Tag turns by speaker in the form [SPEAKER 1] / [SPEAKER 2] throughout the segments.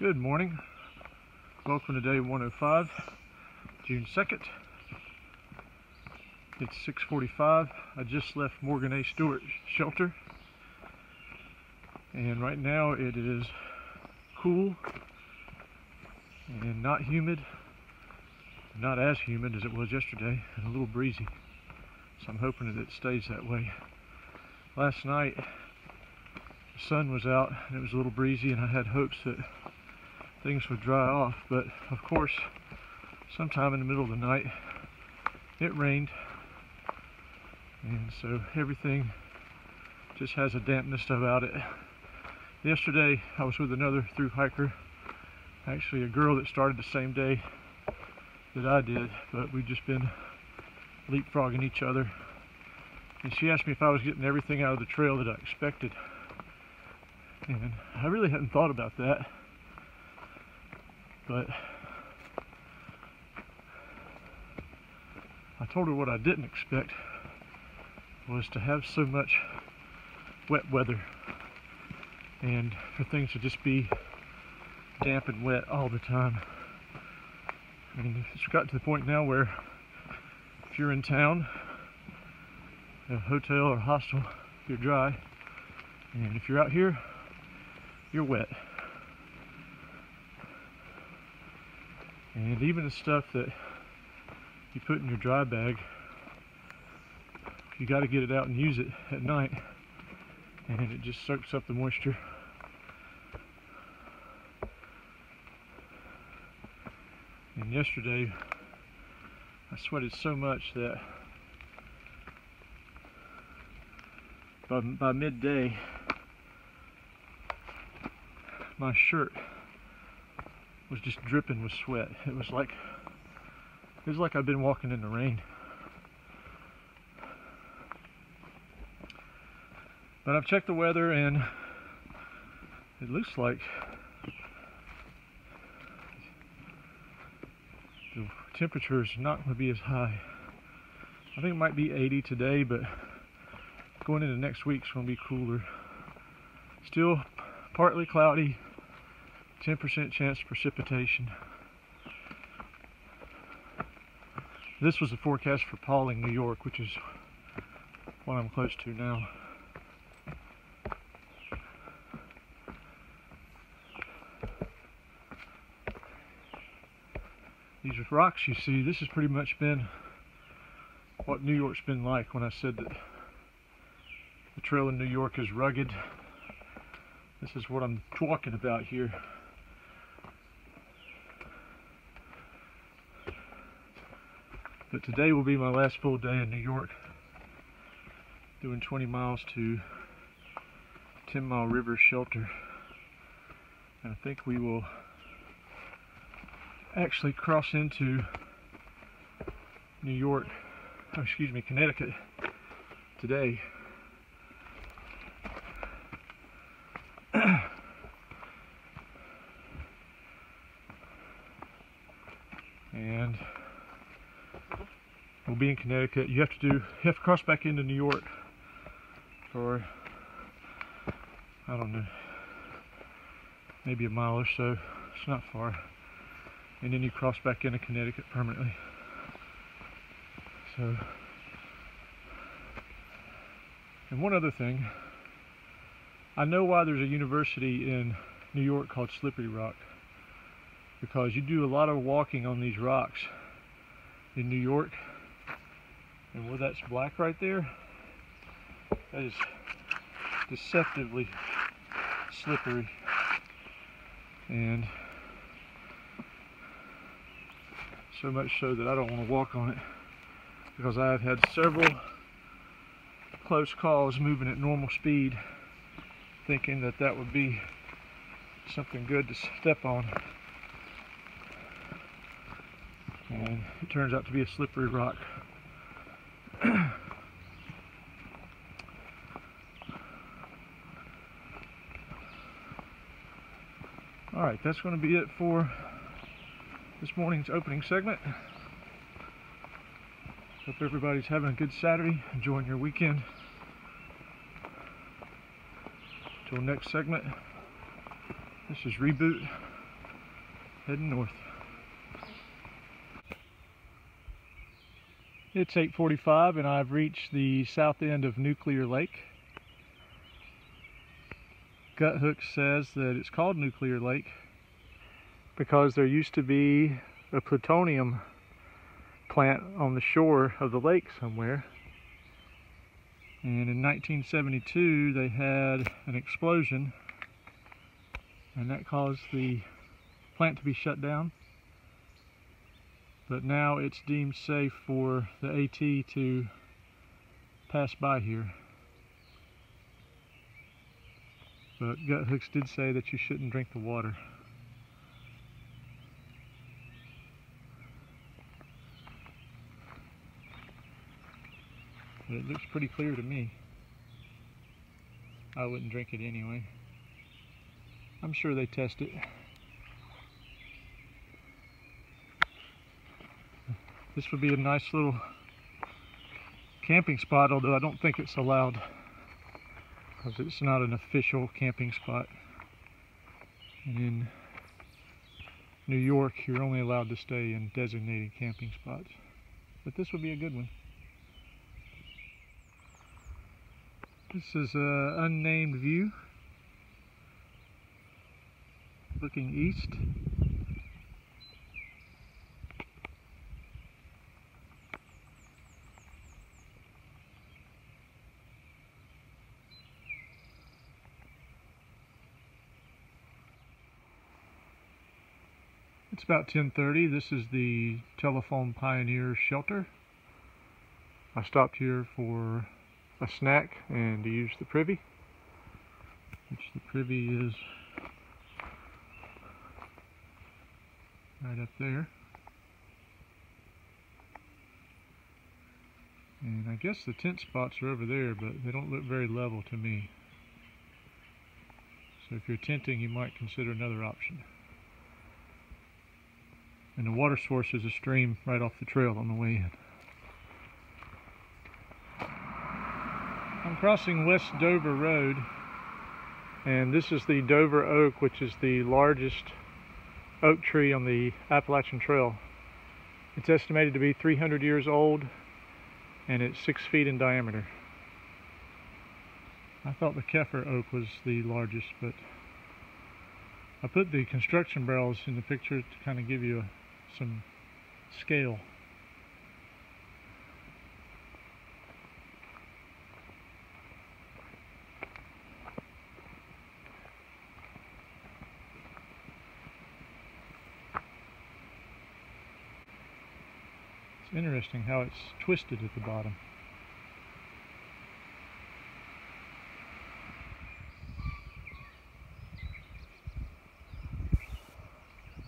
[SPEAKER 1] Good morning. Welcome to day 105, June 2nd. It's 6:45. I just left Morgan A. Stewart shelter. And right now it is cool and not humid. Not as humid as it was yesterday and a little breezy. So I'm hoping that it stays that way. Last night the sun was out and it was a little breezy and I had hopes that things would dry off but of course sometime in the middle of the night it rained. And so everything just has a dampness about it. Yesterday I was with another through hiker actually a girl that started the same day that I did but we've just been leapfrogging each other. And she asked me if I was getting everything out of the trail that I expected. And I really hadn't thought about that but I told her what I didn't expect was to have so much wet weather and for things to just be damp and wet all the time. I mean, it's got to the point now where if you're in town, a hotel or hostel, you're dry, and if you're out here, you're wet. And even the stuff that you put in your dry bag, you got to get it out and use it at night. And it just soaks up the moisture. And yesterday, I sweated so much that by, by midday, my shirt was just dripping with sweat. It was like it was like I'd been walking in the rain. But I've checked the weather and it looks like the temperature is not going to be as high. I think it might be 80 today, but going into next week is going to be cooler. Still partly cloudy, 10% chance of precipitation. This was the forecast for Pawling, New York, which is what I'm close to now. These are rocks you see, this has pretty much been what New York's been like when I said that the trail in New York is rugged. This is what I'm talking about here. But today will be my last full day in New York. Doing 20 miles to 10 Mile River Shelter. And I think we will actually cross into New York, oh, excuse me, Connecticut today. and we'll be in Connecticut. You have to do, you have to cross back into New York for, I don't know, maybe a mile or so. It's not far. And then you cross back into Connecticut permanently. So, and one other thing, I know why there's a university in New York called Slippery Rock because you do a lot of walking on these rocks in New York and where that's black right there. That is deceptively slippery. And so much so that I don't want to walk on it because I have had several close calls moving at normal speed thinking that that would be something good to step on. And it turns out to be a slippery rock. Alright, that's going to be it for this morning's opening segment. Hope everybody's having a good Saturday, enjoying your weekend. Until next segment, this is Reboot heading north. It's 8.45 and I've reached the south end of Nuclear Lake. Guthook says that it's called Nuclear Lake because there used to be a plutonium plant on the shore of the lake somewhere. And in 1972 they had an explosion and that caused the plant to be shut down. But now it's deemed safe for the AT to pass by here. Uh, but Guthooks did say that you shouldn't drink the water. But it looks pretty clear to me. I wouldn't drink it anyway. I'm sure they test it. This would be a nice little camping spot, although I don't think it's allowed because it's not an official camping spot. And in New York, you're only allowed to stay in designated camping spots. But this would be a good one. This is an unnamed view looking east. It's about 10.30. This is the Telephone Pioneer shelter. I stopped here for a snack and to use the privy, which the privy is right up there. And I guess the tent spots are over there, but they don't look very level to me. So if you're tenting, you might consider another option. And the water source is a stream right off the trail on the way in. I'm crossing West Dover Road and this is the Dover oak which is the largest oak tree on the Appalachian Trail. It's estimated to be 300 years old and it's six feet in diameter. I thought the Keffer oak was the largest but I put the construction barrels in the picture to kind of give you a some scale. It's interesting how it's twisted at the bottom.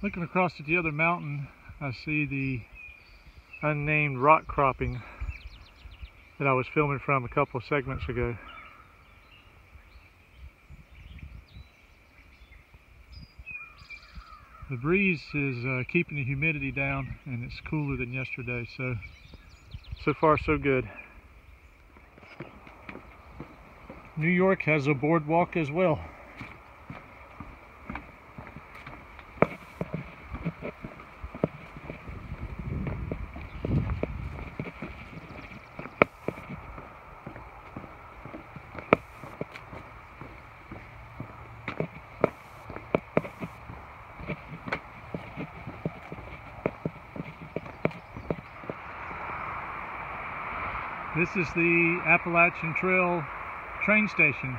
[SPEAKER 1] Looking across at the other mountain, I see the unnamed rock cropping that I was filming from a couple of segments ago. The breeze is uh, keeping the humidity down and it's cooler than yesterday, so so far so good. New York has a boardwalk as well. This is the Appalachian Trail train station.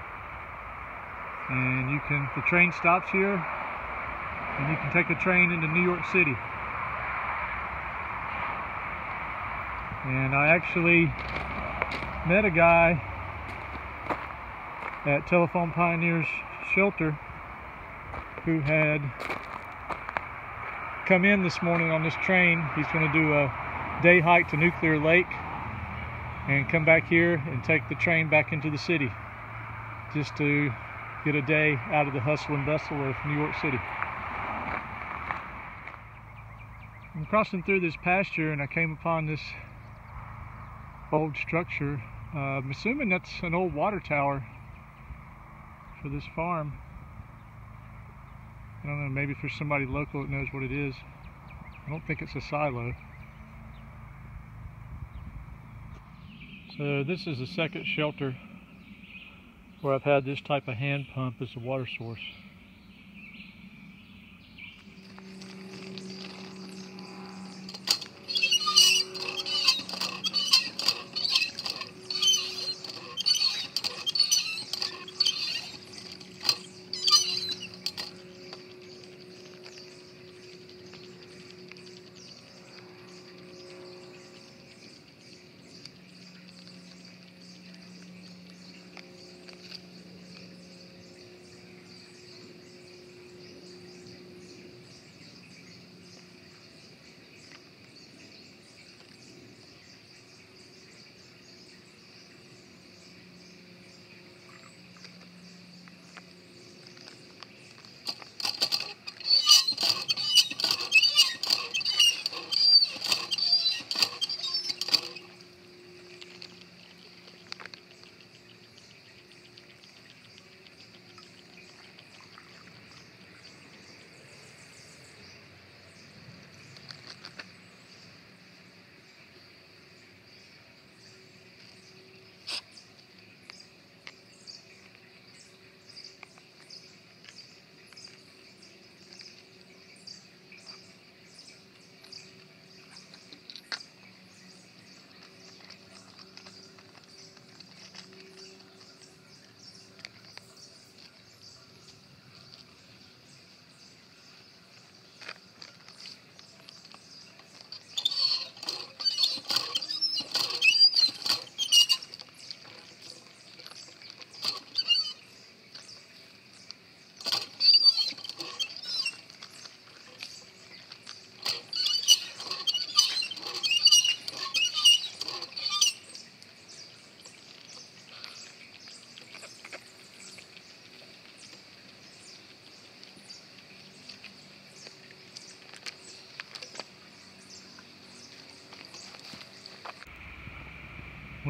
[SPEAKER 1] And you can, the train stops here and you can take a train into New York City. And I actually met a guy at Telephone Pioneers Shelter who had come in this morning on this train. He's going to do a day hike to Nuclear Lake and come back here and take the train back into the city just to get a day out of the hustle and bustle of New York City. I'm crossing through this pasture and I came upon this old structure. Uh, I'm assuming that's an old water tower for this farm. I don't know, maybe for somebody local that knows what it is. I don't think it's a silo. So this is the second shelter where I've had this type of hand pump as a water source.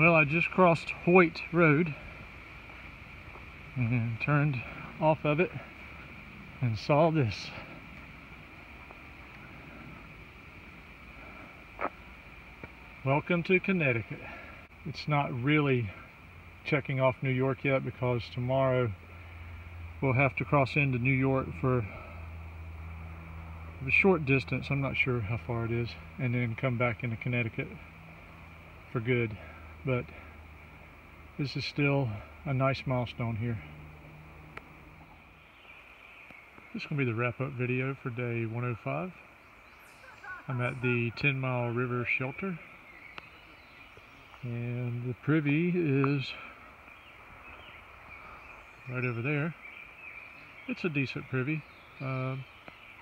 [SPEAKER 1] Well, I just crossed Hoyt Road and turned off of it and saw this. Welcome to Connecticut. It's not really checking off New York yet because tomorrow we'll have to cross into New York for a short distance, I'm not sure how far it is, and then come back into Connecticut for good. But this is still a nice milestone here. This is going to be the wrap-up video for day 105. I'm at the 10 Mile River Shelter and the privy is right over there. It's a decent privy. Uh,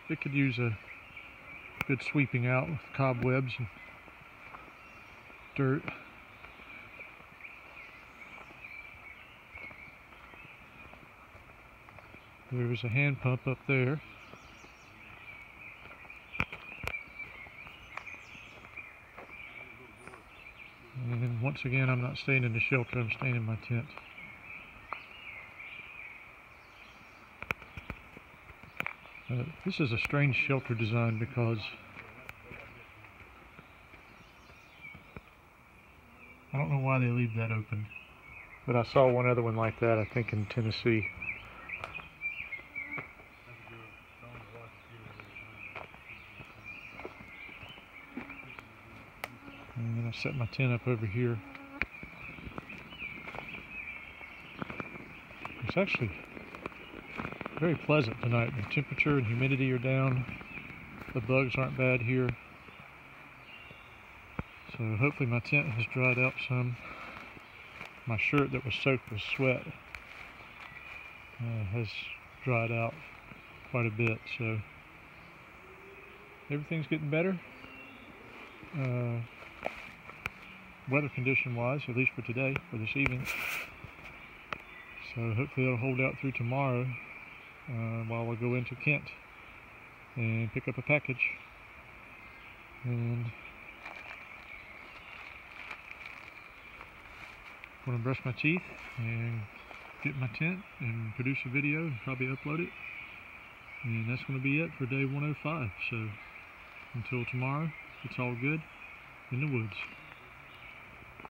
[SPEAKER 1] it could use a good sweeping out with cobwebs and dirt. There's a hand pump up there. And once again, I'm not staying in the shelter, I'm staying in my tent. Uh, this is a strange shelter design because I don't know why they leave that open. But I saw one other one like that, I think in Tennessee. And I set my tent up over here. It's actually very pleasant tonight. The temperature and humidity are down. The bugs aren't bad here. So hopefully my tent has dried out some. My shirt that was soaked with sweat uh, has dried out quite a bit. So everything's getting better. Uh, weather condition wise, at least for today, for this evening. So hopefully it'll hold out through tomorrow uh, while we go into Kent and pick up a package. And I'm gonna brush my teeth and get my tent and produce a video and probably upload it. And that's going to be it for day 105. So until tomorrow, it's all good in the woods.